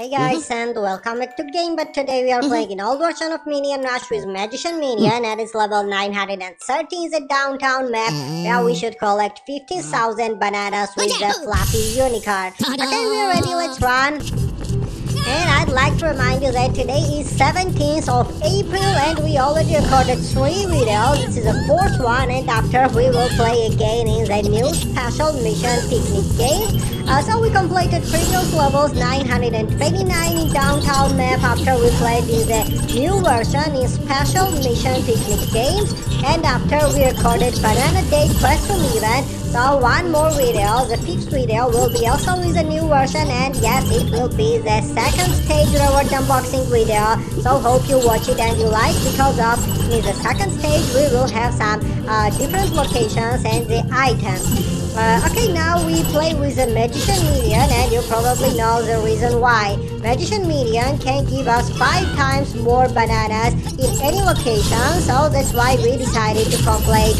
Hey guys and welcome back to Game Bot today we are playing an old version of Minion Rush with Magician Minion and it's level 913 is a downtown map where we should collect 50,000 bananas with the fluffy unicorn. Okay we're ready let's run. And I'd like to remind you that today is 17th of April and we already recorded three videos. This is the fourth one and after we will play again in the new special mission picnic game. Uh, so we completed previous levels 929 in downtown map after we played in the new version in special mission picnic games and after we recorded banana day quest event so one more video, the fifth video will be also with the new version and yes it will be the second stage reward unboxing video. So hope you watch it and you like because of in the second stage we will have some uh, different locations and the items. Uh, okay, now we play with the Magician Minion and you probably know the reason why. Magician Minion can give us 5 times more bananas in any location so that's why we decided to complete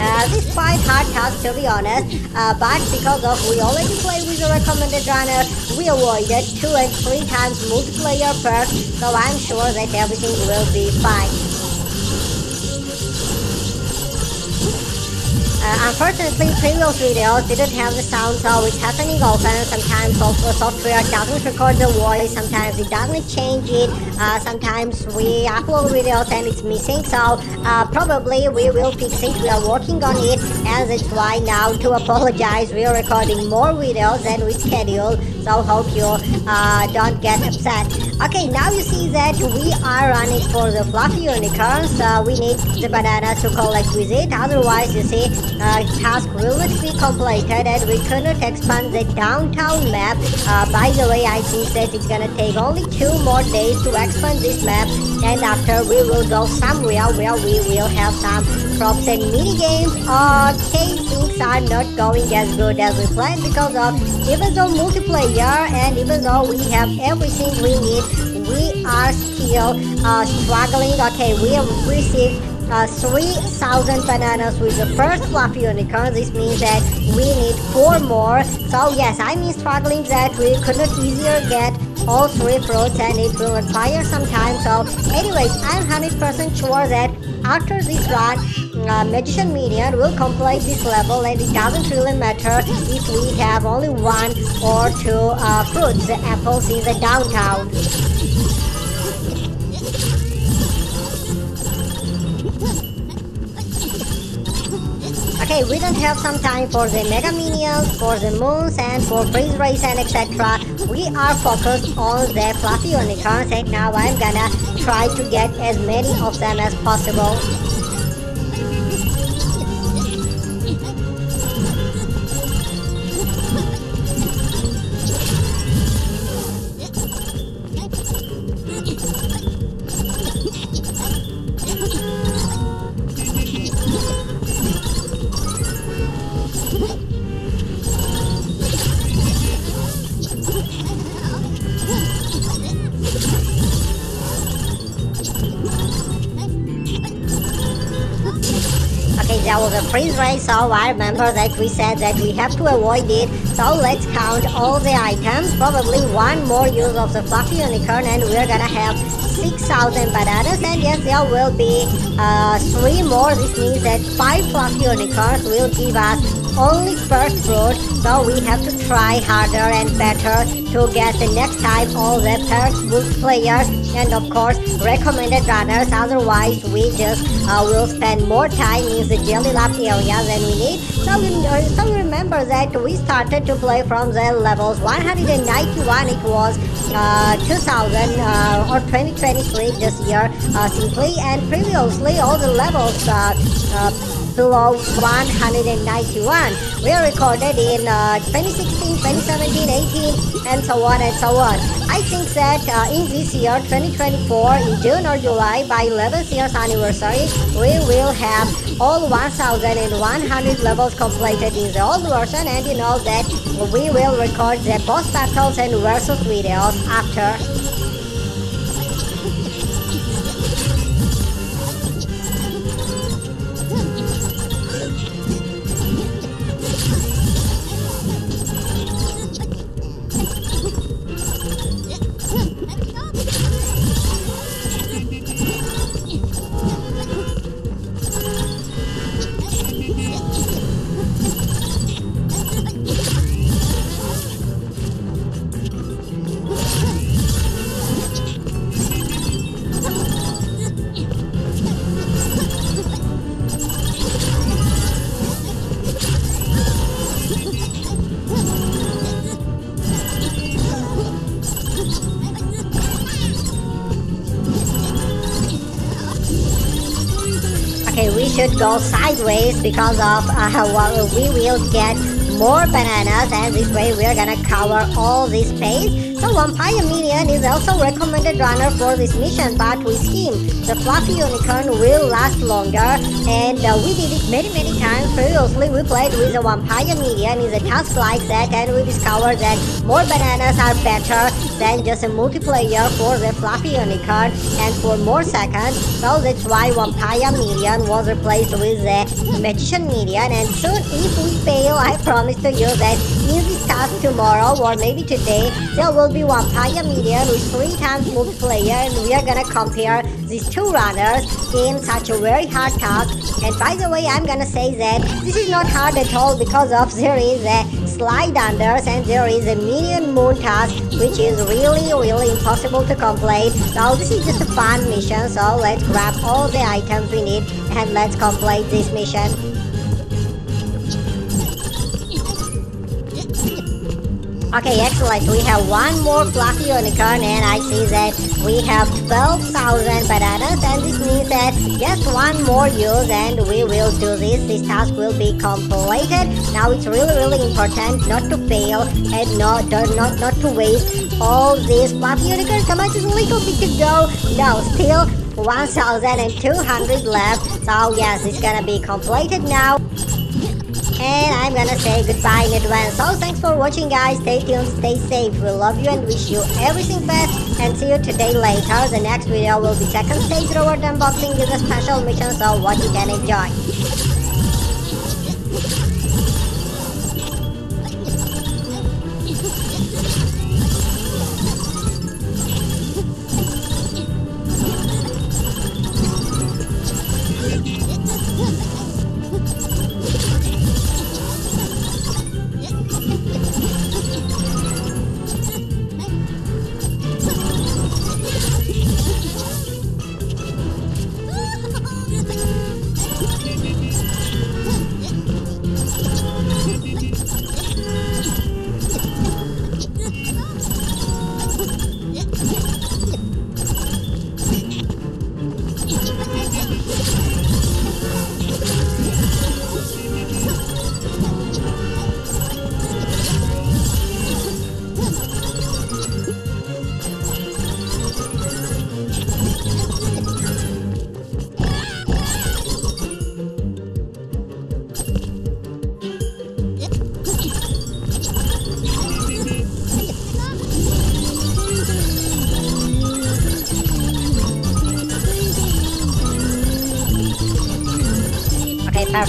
uh, this quite hard task to be honest, uh, but because of we already play with the recommended runner, we avoided 2 and 3 times multiplayer perks, so I'm sure that everything will be fine. Uh, unfortunately, previous videos didn't have the sound, so it's happening often. Sometimes software doesn't record the voice, sometimes it doesn't change it, uh, sometimes we upload videos and it's missing, so uh, probably we will fix it. We are working on it, and that's why now to apologize, we are recording more videos than we scheduled, so hope you uh, don't get upset. Okay, now you see that we are running for the fluffy unicorns, uh, we need the bananas to collect with it, otherwise you see uh, task will not be completed and we cannot expand the downtown map. Uh, by the way, I think that it's gonna take only two more days to expand this map. And after we will go somewhere where we will have some props and mini games. Okay, things are not going as good as we planned because of even though multiplayer and even though we have everything we need, we are still uh, struggling. Okay, we have received uh, 3,000 bananas with the first fluffy unicorn. This means that we need 4 more. So yes, I mean struggling that we could not easier get all 3 fruits and it will require some time. So anyways, I'm 100% sure that after this run, uh, Magician Minion will complete this level and it doesn't really matter if we have only one or two uh, fruits, apples in the downtown. Don't have some time for the Mega Minions, for the Moons, and for Freeze Race and etc. We are focused on the Fluffy Unicorns and now I'm gonna try to get as many of them as possible. There was a freeze race, so I remember that we said that we have to avoid it. So let's count all the items. Probably one more use of the fluffy unicorn and we're gonna have 6,000 bananas. And yes, there will be uh, three more. This means that five fluffy unicorns will give us only first fruit. So we have to try harder and better to get the next time all the perks, boot players, and of course recommended runners. Otherwise, we just uh, will spend more time in the jelly lab area than we need. So, uh, so remember that we started to play from the levels 191. It was uh, 2000 uh, or 2023 this year uh, simply, and previously all the levels. Below 191. We are recorded in uh, 2016, 2017, 18, and so on and so on. I think that uh, in this year, 2024, in June or July, by 11th year's anniversary, we will have all 1100 levels completed in the old version, and you know that we will record the boss battles and versus videos after should go sideways because of uh, well, we will get more bananas and this way we are gonna cover all this space so um, Vampire Minion is also recommended runner for this mission but with him the fluffy unicorn will last longer and uh, we did it many many times previously. We played with the Vampire Minion in a task like that and we discovered that more bananas are better than just a multiplayer for the fluffy unicorn and for more seconds. So that's why um, Vampire Minion was replaced with the Magician Minion and soon if we fail I promise to you that in this task tomorrow or maybe today there will be Vampire Minion with three times multiplayer and we are gonna compare these two runners. In such a very hard task. And by the way I'm gonna say that this is not hard at all because of there is a slide unders and there is a minion moon task which is really really impossible to complete. So this is just a fun mission so let's grab all the items we need and let's complete this mission Okay, excellent. We have one more fluffy unicorn and I see that we have 12,000 bananas and this means that just one more use and we will do this. This task will be completed. Now it's really really important not to fail and not, not, not to waste all these fluffy unicorns. Come on, just a little bit to go. No, still 1,200 left. So yes, it's gonna be completed now and I'm gonna say goodbye in advance. So thanks for watching guys, stay tuned, stay safe, we love you and wish you everything best and see you today later. The next video will be second stage reward unboxing with a special mission so watch it and enjoy.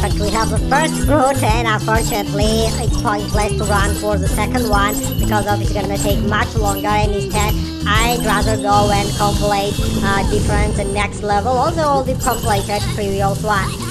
Perfect. We have the first route and unfortunately it's pointless to run for the second one because of it's gonna take much longer and instead I'd rather go and complete uh, different next level although all the completed previous one.